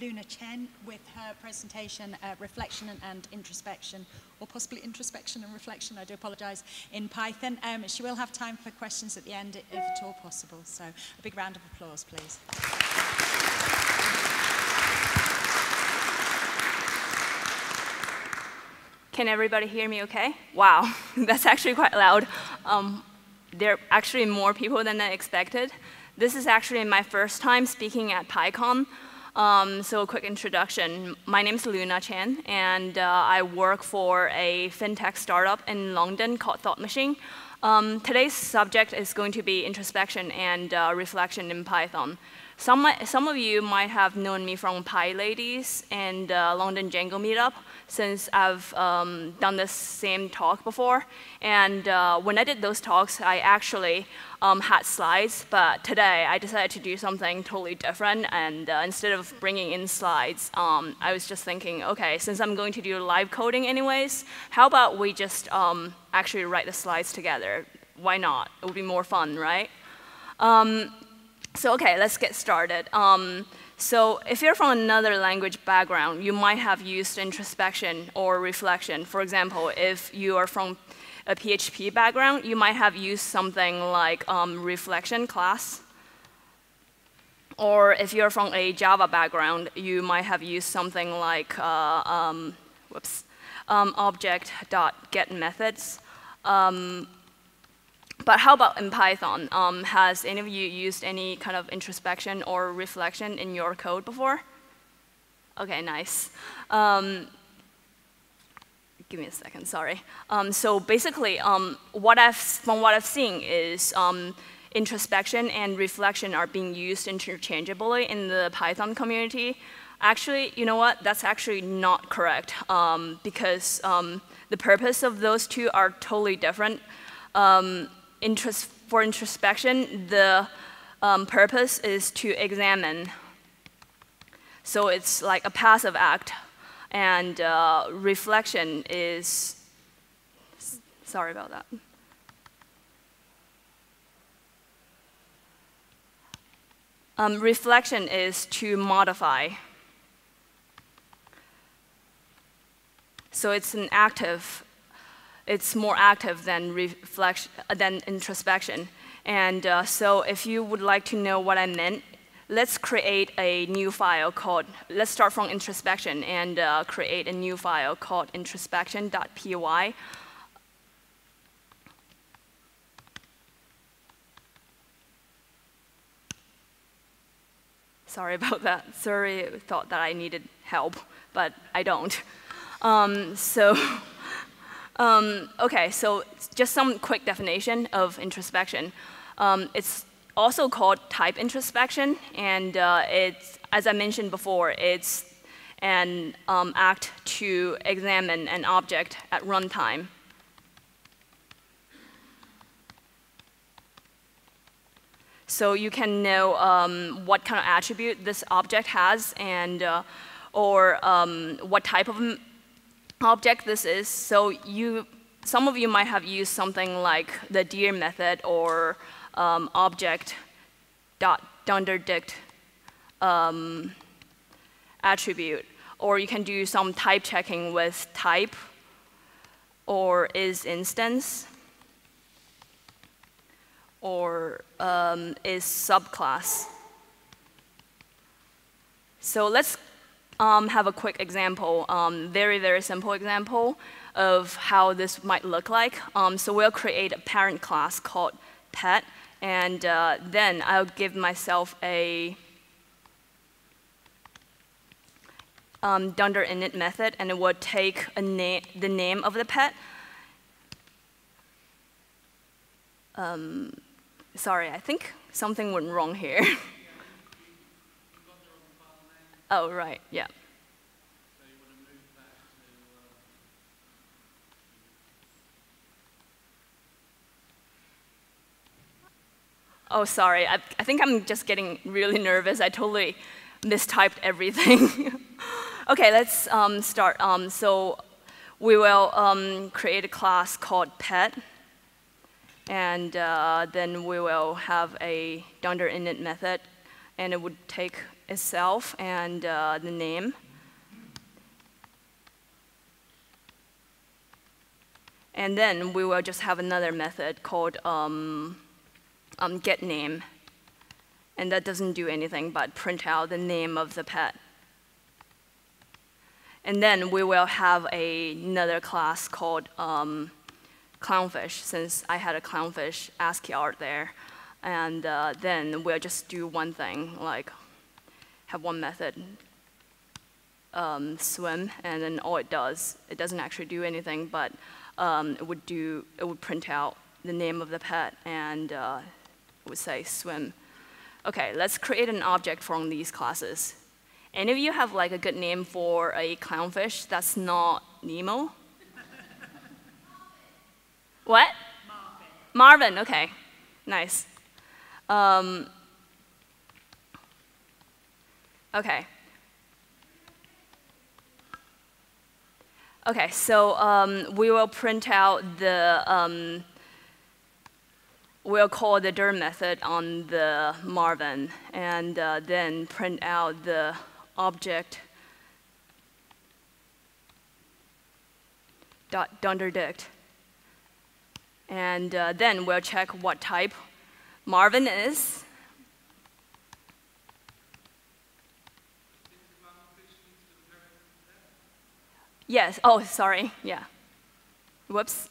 Luna Chen with her presentation, uh, Reflection and, and, Introspection, or possibly Introspection and Reflection, I do apologize, in Python. Um, she will have time for questions at the end if at all possible. So a big round of applause, please. Can everybody hear me okay? Wow, that's actually quite loud. Um, there are actually more people than I expected. This is actually my first time speaking at PyCon. Um, so a quick introduction. My name is Luna Chen, and uh, I work for a fintech startup in London called Thought Machine. Um, today's subject is going to be introspection and uh, reflection in Python. Some, some of you might have known me from PyLadies and uh, London Django meetup since I've um, done this same talk before. And uh, when I did those talks, I actually um, had slides, but today I decided to do something totally different. And uh, instead of bringing in slides, um, I was just thinking, okay, since I'm going to do live coding anyways, how about we just um, actually write the slides together? Why not? It would be more fun, right? Um, so okay, let's get started. Um, so if you're from another language background, you might have used introspection or reflection. For example, if you are from a PHP background, you might have used something like um, reflection class. Or if you're from a Java background, you might have used something like uh, um, whoops, um, object.getMethods. Um, but how about in Python? Um, has any of you used any kind of introspection or reflection in your code before? Okay, nice. Um, give me a second, sorry. Um, so basically, um, what I've, from what I've seen is um, introspection and reflection are being used interchangeably in the Python community. Actually, you know what? That's actually not correct um, because the purpose of those two are totally different. Um, for introspection, the um, purpose is to examine. So it's like a passive act. And uh, reflection is, sorry about that. Um, reflection is to modify. So it's an active it's more active than, reflection, than introspection. And uh, so if you would like to know what I meant, let's create a new file called, let's start from introspection and uh, create a new file called introspection.py. Sorry about that. Sorry, thought that I needed help, but I don't. Um, so Um, okay, so just some quick definition of introspection. Um, it's also called type introspection, and uh, it's, as I mentioned before, it's an um, act to examine an object at runtime. So you can know um, what kind of attribute this object has and uh, or um, what type of object this is. So you, some of you might have used something like the dir method or um, object dot dunderdict um, attribute. Or you can do some type checking with type or is instance or um, is subclass. So let's um, have a quick example, um, very, very simple example of how this might look like. Um, so we'll create a parent class called pet, and uh, then I'll give myself a um, dunder init method, and it will take na the name of the pet. Um, sorry, I think something went wrong here. Oh, right, yeah. Oh, sorry. I, I, think I'm just getting really nervous. I totally mistyped everything. okay, let's um, start. Um, so we will um, create a class called pet. And uh, then we will have a dunder init method. And it would take itself and uh, the name. And then we will just have another method called um, um, get name. And that doesn't do anything but print out the name of the pet. And then we will have a, another class called um, clownfish, since I had a clownfish ASCII art there. And uh, then we'll just do one thing, like have one method, um, swim, and then all it does, it doesn't actually do anything, but um, it would do, it would print out the name of the pet and uh, it would say swim. Okay, let's create an object from these classes. Any of you have like a good name for a clownfish that's not Nemo? what? Marvin. Marvin, okay, nice. Um, okay. Okay, so um, we will print out the, um, we'll call the dir method on the Marvin, and uh, then print out the object dot dunderdict. And uh, then we'll check what type Marvin is. Yes, oh, sorry, yeah. Whoops.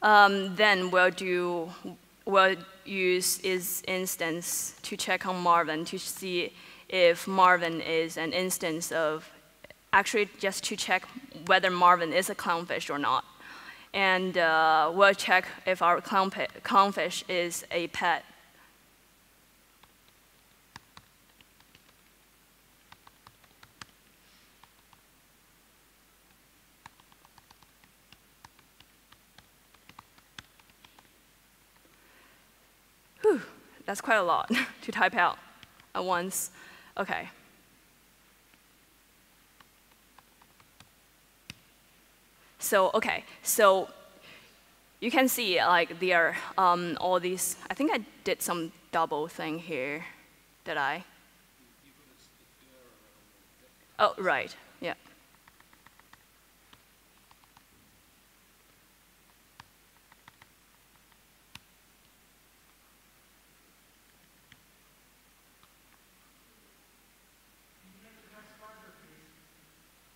Um, then we'll do, we'll use is instance to check on Marvin to see if Marvin is an instance of, actually just to check whether Marvin is a clownfish or not. And uh, we'll check if our clownfish is a pet that's quite a lot to type out at once. Okay. So, okay, so you can see like there are um, all these, I think I did some double thing here, did I? Oh, right, yeah.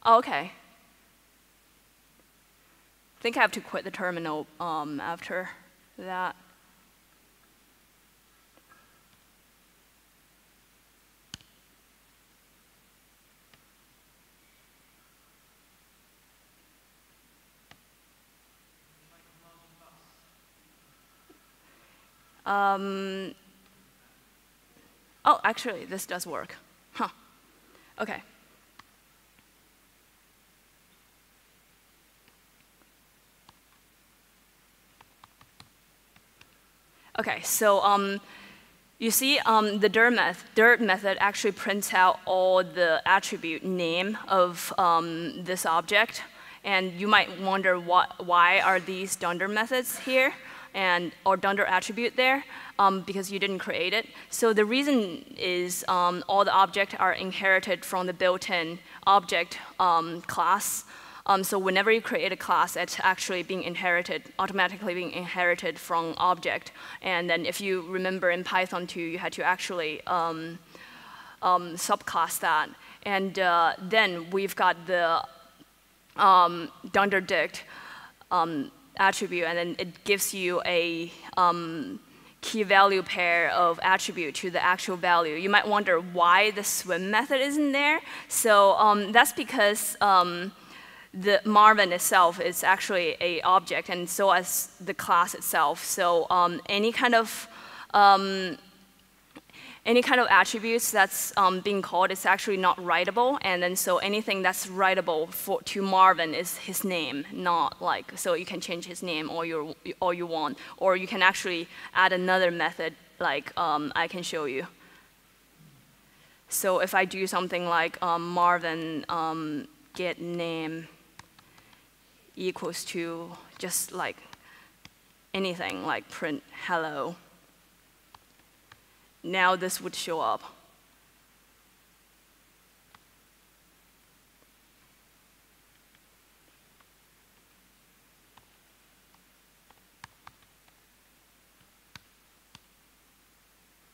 Oh, okay. I think I have to quit the terminal um, after that. Um, oh, actually, this does work. Huh. Okay. Okay, so um, you see um, the dir, method, dir method actually prints out all the attribute name of um, this object. And you might wonder what, why are these dunder methods here and or dunder attribute there um, because you didn't create it. So the reason is um, all the objects are inherited from the built-in object um, class. Um, so whenever you create a class, it's actually being inherited, automatically being inherited from object. And then if you remember in Python 2, you had to actually um, um, subclass that. And uh, then we've got the um, dunderdict um, attribute, and then it gives you a um, key value pair of attribute to the actual value. You might wonder why the swim method isn't there. So um, that's because the Marvin itself is actually a object, and so as the class itself. So um, any kind of um, any kind of attributes that's um, being called is actually not writable, and then so anything that's writable for, to Marvin is his name, not like so you can change his name all you all you want, or you can actually add another method like um, I can show you. So if I do something like um, Marvin um, get name equals to just like anything like print hello. now this would show up.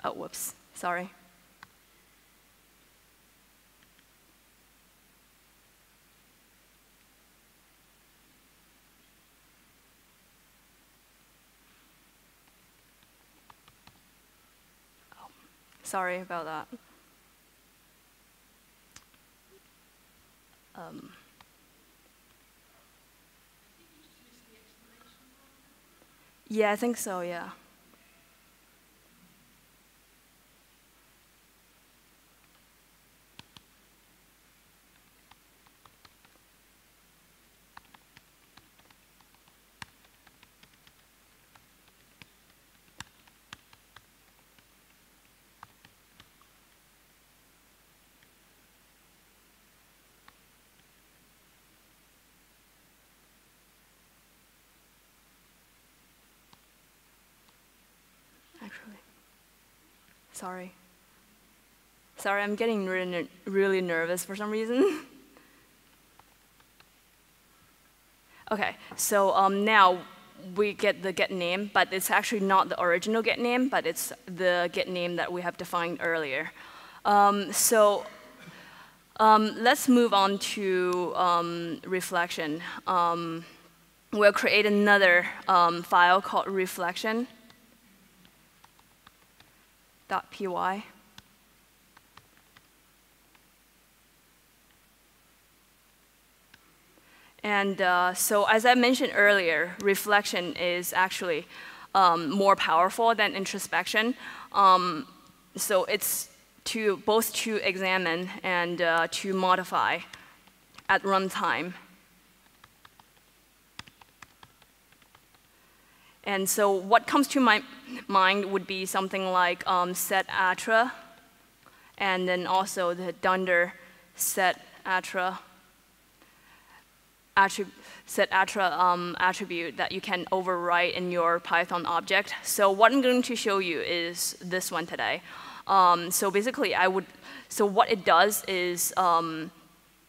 Oh, whoops, sorry. Sorry about that. Um, yeah, I think so, yeah. actually. Sorry. Sorry, I'm getting really, really nervous for some reason. okay, so um, now we get the get name, but it's actually not the original get name, but it's the get name that we have defined earlier. Um, so um, let's move on to um, reflection. Um, we'll create another um, file called reflection py. And uh, so as I mentioned earlier, reflection is actually um, more powerful than introspection. Um, so it's to both to examine and uh, to modify at runtime. And so what comes to my mind would be something like um, set attra, and then also the dunder set attra, attrib set attra um, attribute that you can overwrite in your Python object. So what I'm going to show you is this one today. Um, so basically, I would, so what it does is um,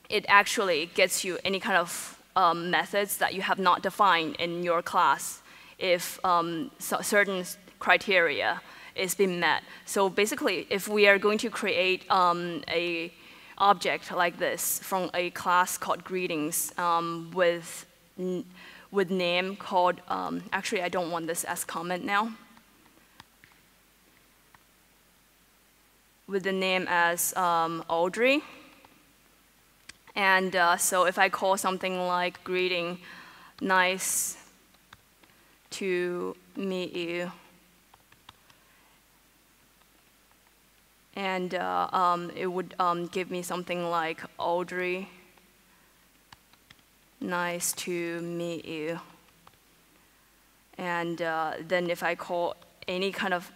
it actually gets you any kind of um, methods that you have not defined in your class if um, so certain criteria is being met. So basically, if we are going to create um, a object like this from a class called greetings um, with, with name called, um, actually I don't want this as comment now. With the name as um, Audrey. And uh, so if I call something like greeting, nice to meet you. And uh, um, it would um, give me something like Audrey, nice to meet you. And uh, then if I call any kind of,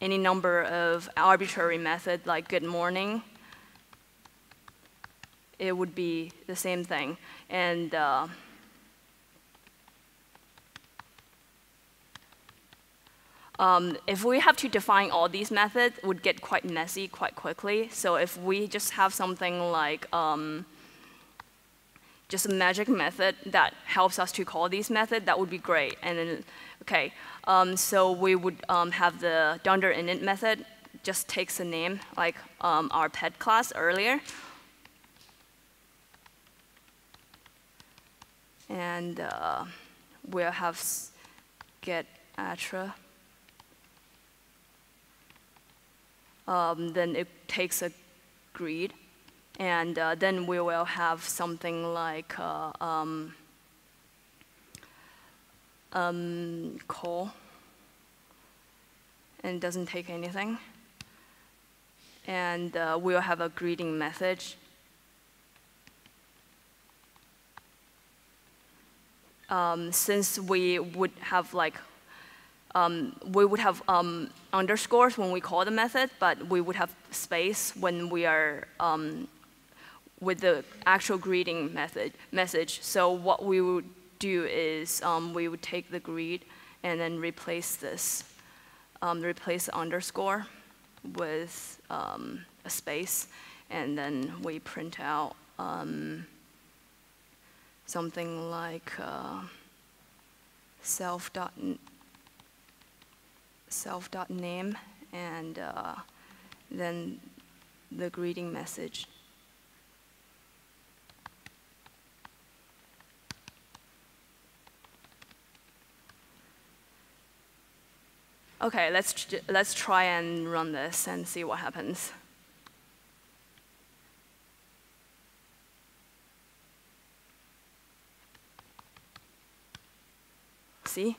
any number of arbitrary method like good morning, it would be the same thing. And uh, Um, if we have to define all these methods, it would get quite messy quite quickly. So if we just have something like um, just a magic method that helps us to call these methods, that would be great. And then, okay, um, so we would um, have the dunder init method, just takes a name, like um, our pet class earlier. And uh, we'll have get attra. Um, then it takes a greet. And uh, then we will have something like uh, um, um, call, and it doesn't take anything. And uh, we'll have a greeting message. Um, since we would have like um, we would have um, underscores when we call the method, but we would have space when we are um, with the actual greeting method message. So what we would do is um, we would take the greet and then replace this, um, replace the underscore. with um, a space, and then we print out something like uh, self dot self dot name, and uh, then the greeting message. Okay, let's, let's try and run this and see what happens. See?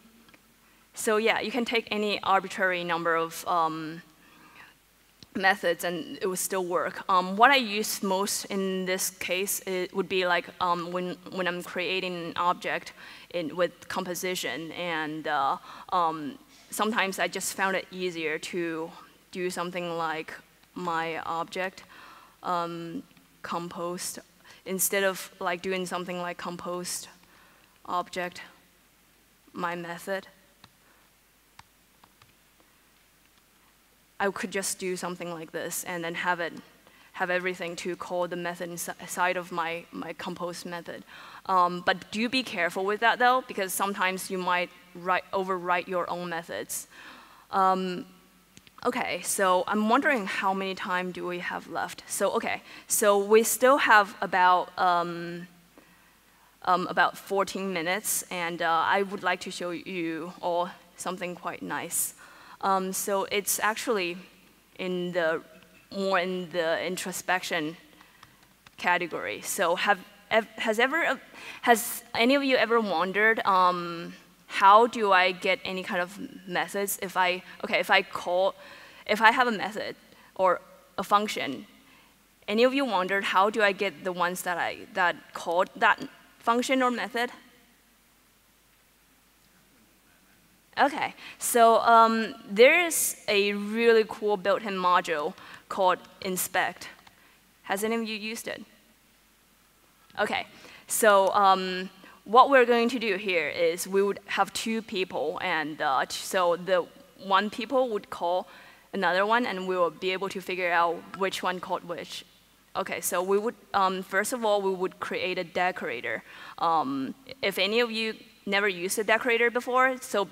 So yeah, you can take any arbitrary number of um, methods and it would still work. Um, what I use most in this case would be like um, when, when I'm creating an object in, with composition and uh, um, sometimes I just found it easier to do something like my object um, compost instead of like doing something like compost object my method. I could just do something like this and then have it have everything to call the method inside of my, my compose method. Um, but do be careful with that though, because sometimes you might write, overwrite your own methods. Um, okay, so I'm wondering how many time do we have left? So okay, so we still have about um, um, about 14 minutes, and uh, I would like to show you all something quite nice. Um, so it's actually in the more in the introspection category. So have has ever has any of you ever wondered um, how do I get any kind of methods if I okay if I call if I have a method or a function any of you wondered how do I get the ones that I that called that function or method Okay, so um, there is a really cool built-in module called inspect. Has any of you used it? Okay, so um, what we're going to do here is we would have two people, and uh, so the one people would call another one, and we will be able to figure out which one called which. Okay, so we would, um, first of all, we would create a decorator. Um, if any of you never used a decorator before, so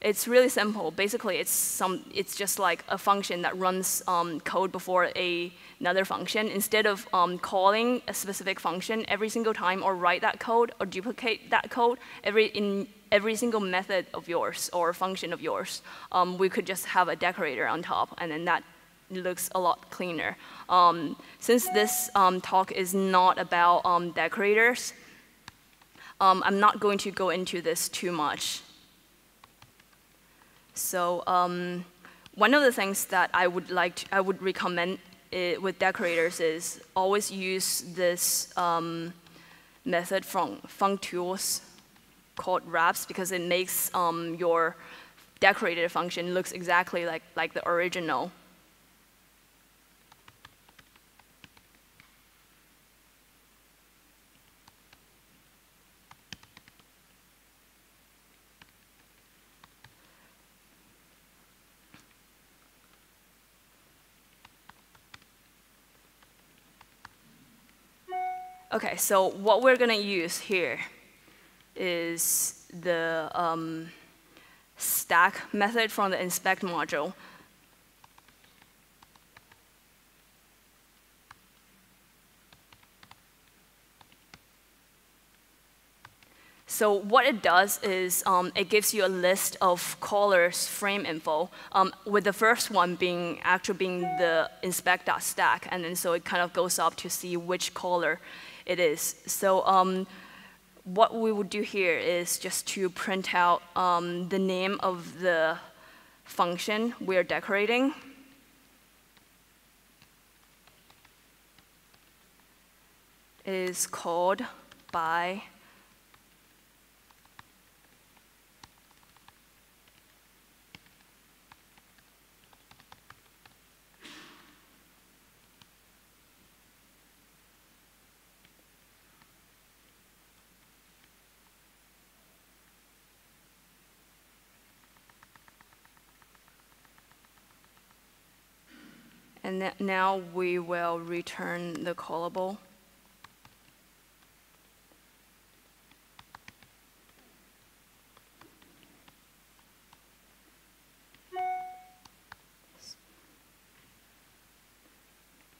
it's really simple. Basically, it's, some, it's just like a function that runs um, code before a, another function. Instead of um, calling a specific function every single time or write that code or duplicate that code every, in every single method of yours or function of yours, um, we could just have a decorator on top, and then that looks a lot cleaner. Um, since this um, talk is not about um, decorators, I'm not going to go into this too much. So um, one of the things that I would like to, I would recommend it, with decorators is always use this um, method from functools called wraps because it makes um, your decorated function looks exactly like, like the original. Okay, so what we're going to use here is the um, stack method from the inspect module. So what it does is um, it gives you a list of callers frame info, um, with the first one being actually being the inspect.stack, and then so it kind of goes up to see which caller it is. So um, what we would do here is just to print out um, the name of the function we're decorating. It is called by And now we will return the callable.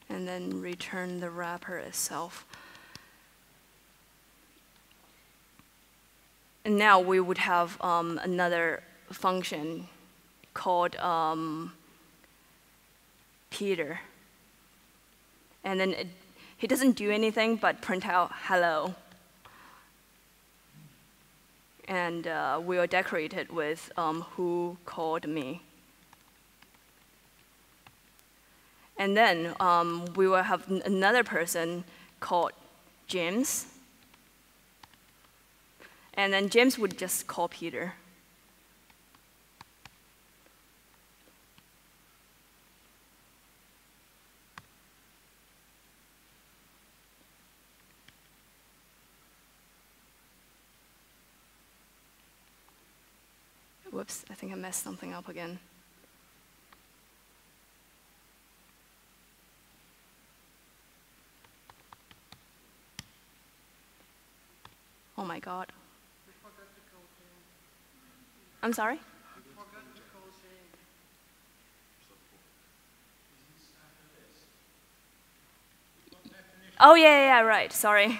And then return the wrapper itself. And now we would have um, another function called um, Peter. And then it, he doesn't do anything but print out hello. And uh, we will decorate it with um, who called me. And then um, we will have another person called James. And then James would just call Peter. Whoops, I think I messed something up again. Oh my god. I'm sorry? Oh, yeah, yeah, right, sorry.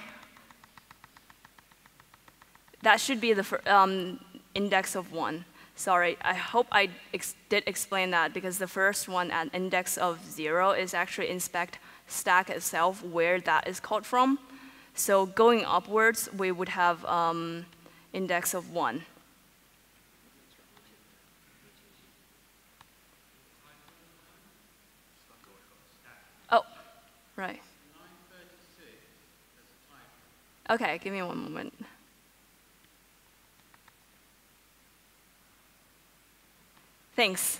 That should be the um, index of one. Sorry, I hope I ex- did explain that because the first one at index of zero is actually inspect stack itself where that is called from. So going upwards, we would have um, index of one. Oh, right. Okay, give me one moment. Thanks.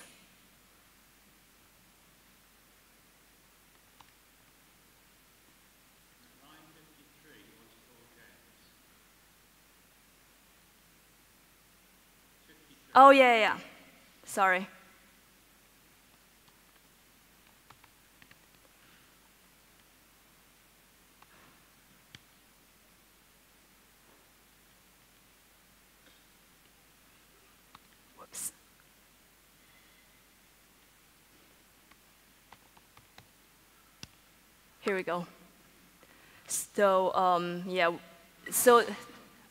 Oh, yeah, yeah, yeah. Sorry. Whoops. Here we go. So, um, yeah, so,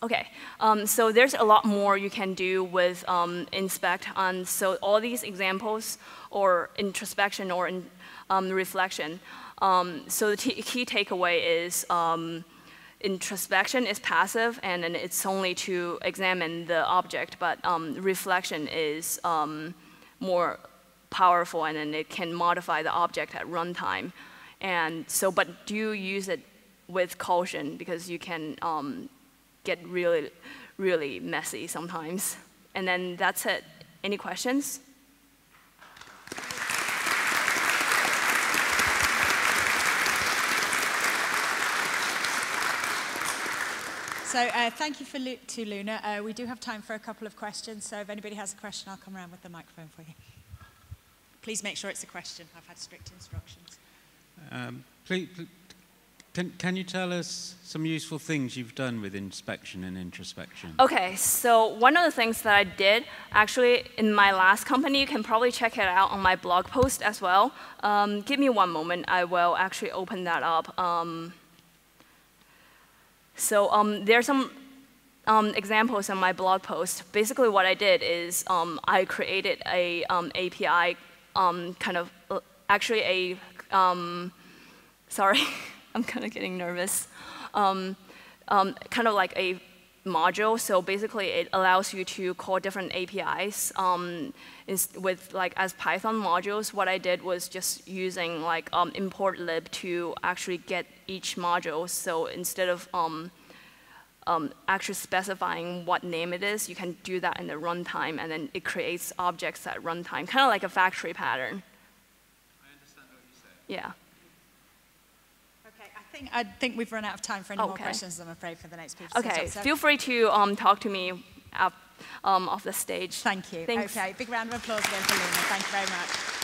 okay. Um, so there's a lot more you can do with um, inspect on, so all these examples or introspection or in, um, reflection. Um, so the key takeaway is um, introspection is passive and, then it's only to examine the object, but reflection is more powerful and then it can modify the object at runtime. And so, but do use it with caution because you can um, get really, really messy sometimes. And then that's it. Any questions? So uh, thank you for Lu- to Luna. Uh, we do have time for a couple of questions. So if anybody has a question, I'll come around with the microphone for you. Please make sure it's a question. I've had strict instructions. Um, please, can, can you tell us some useful things you've done with inspection and introspection? Okay, so one of the things that I did actually in my last company, you can probably check it out on my blog post as well. Um, give me one moment, I will actually open that up. Um, so um, there are some um, examples on my blog post. Basically, what I did is um, I created a um, API um, kind of uh, actually a um, sorry, I'm kind of getting nervous. Um, um, kind of like a module. So basically, it allows you to call different APIs. Um, with like as Python modules, what I did was just using like um, importlib to actually get each module. So instead of um, um, actually specifying what name it is, you can do that in the runtime, and then it creates objects at runtime, kind of like a factory pattern. I understand what you said. Yeah. Okay, I think, I think we've run out of time for any more questions, I'm afraid, for the next people. Okay. So Feel free to um, talk to me up, um, off the stage. Thank you. Thanks. Okay, big round of applause again for Luna. Thank you very much.